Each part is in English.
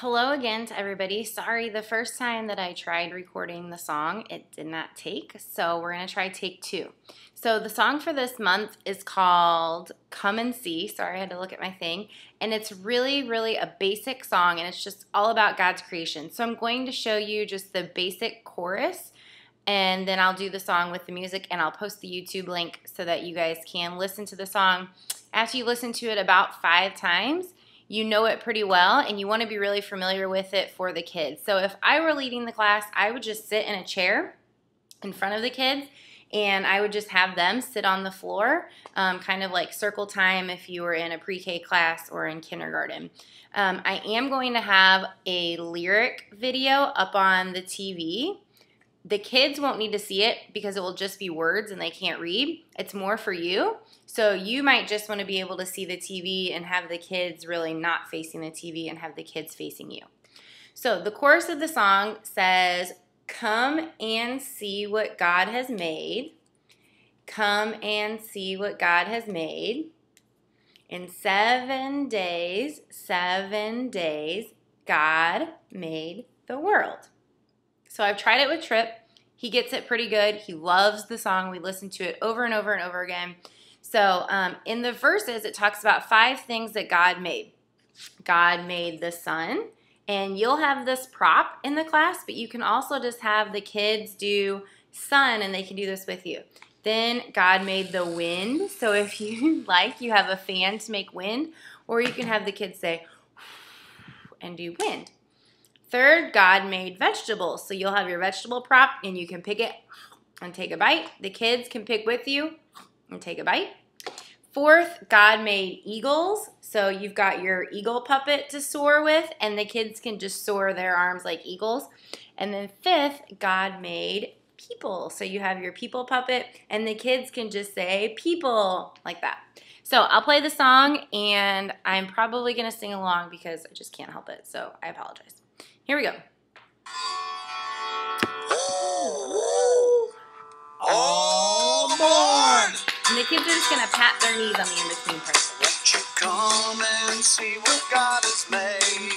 Hello again to everybody. Sorry, the first time that I tried recording the song, it did not take. So we're going to try take two. So the song for this month is called Come and See. Sorry, I had to look at my thing. And it's really, really a basic song, and it's just all about God's creation. So I'm going to show you just the basic chorus, and then I'll do the song with the music, and I'll post the YouTube link so that you guys can listen to the song. After you listen to it about five times, you know it pretty well and you want to be really familiar with it for the kids. So if I were leading the class, I would just sit in a chair in front of the kids and I would just have them sit on the floor, um, kind of like circle time if you were in a pre-K class or in kindergarten. Um, I am going to have a lyric video up on the TV the kids won't need to see it because it will just be words and they can't read. It's more for you. So you might just want to be able to see the TV and have the kids really not facing the TV and have the kids facing you. So the chorus of the song says, Come and see what God has made. Come and see what God has made. In seven days, seven days, God made the world. So I've tried it with Trip. He gets it pretty good. He loves the song. We listen to it over and over and over again. So um, in the verses, it talks about five things that God made. God made the sun, and you'll have this prop in the class, but you can also just have the kids do sun, and they can do this with you. Then God made the wind. So if you like, you have a fan to make wind, or you can have the kids say, and do wind. Third, God made vegetables. So you'll have your vegetable prop and you can pick it and take a bite. The kids can pick with you and take a bite. Fourth, God made eagles. So you've got your eagle puppet to soar with, and the kids can just soar their arms like eagles. And then fifth, God made people. So you have your people puppet, and the kids can just say people like that. So I'll play the song, and I'm probably going to sing along because I just can't help it. So I apologize. Here we go. All aboard! And the kids are just gonna pat their knees on the in-between part. Won't you come and see what God has made?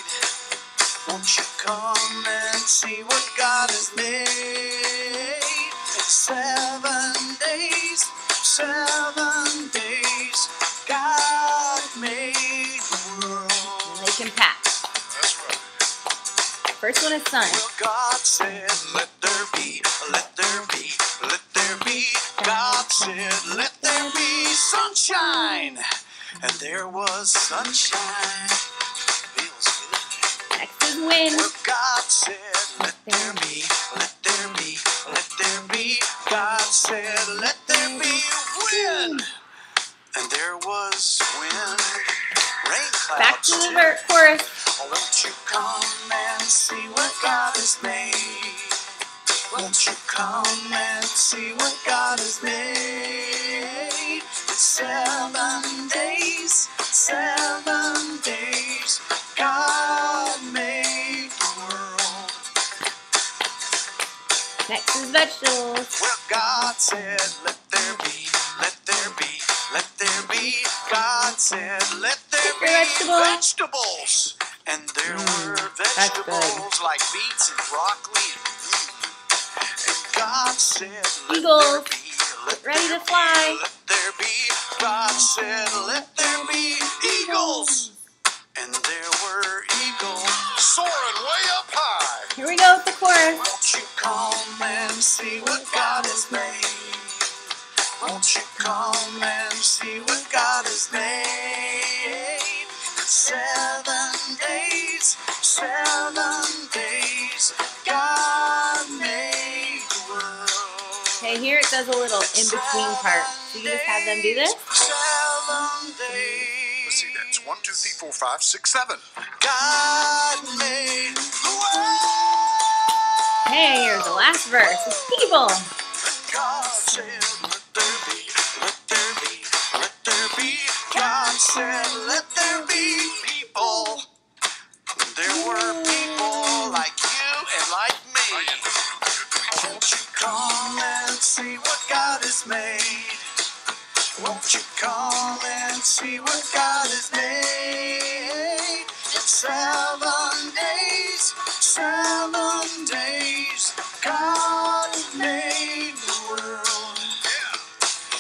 Won't you come and see what God has made? It's seven days, seven days, God made the world. And they can pat. First one is sun. Well, God said, let there be, let there be, let there be. God said, let there be sunshine. And there was sunshine. Next is wind. Well, God said, let there be, let there be, let there be. God said, let there be wind. And there was wind. Rain clouds. Back to the chorus. Won't you come see what God has made? Won't you come and see what God has made? Seven days, seven days, God made the world. Next is vegetables. Well, God said, let there be, let there be, let there be. God said, let there Pick be your vegetable. vegetables. And there were. Vegetables like beets and broccoli. And, mm. and God said, let Eagles, there be, ready to fly. Be, let there be. God said, let there be eagles. And there were eagles soaring way up high. Here we go with the chorus. Won't you come and see what God has made? Won't you come and see what God has made? Seven Okay, here it does a little in-between part. So you just have them do this. Seven days. Let's see, that's one, two, three, four, five, six, seven. God made the world. Hey, here's the last verse. It's people. God said, let there be, let come and see what God has made? In seven days. Seven days God made the world.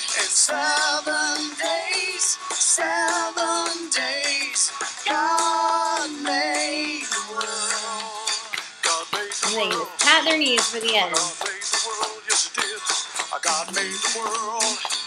In seven days, seven days, God made the world. God made And the they world. just pat their knees for the end. God made the world, yes it did. God made the world.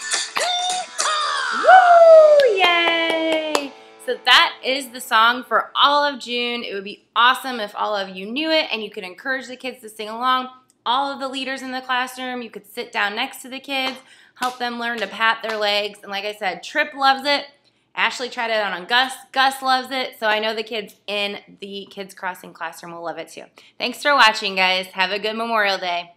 Woo! Yay! So that is the song for all of June. It would be awesome if all of you knew it and you could encourage the kids to sing along. All of the leaders in the classroom, you could sit down next to the kids, help them learn to pat their legs. And like I said, Trip loves it. Ashley tried it out on Gus. Gus loves it. So I know the kids in the Kids Crossing classroom will love it too. Thanks for watching, guys. Have a good Memorial Day.